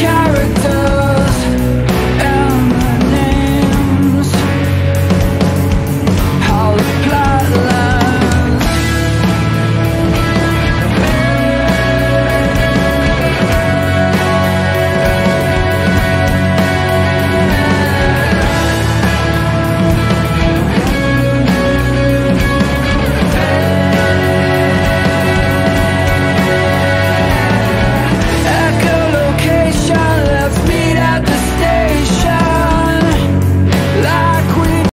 character.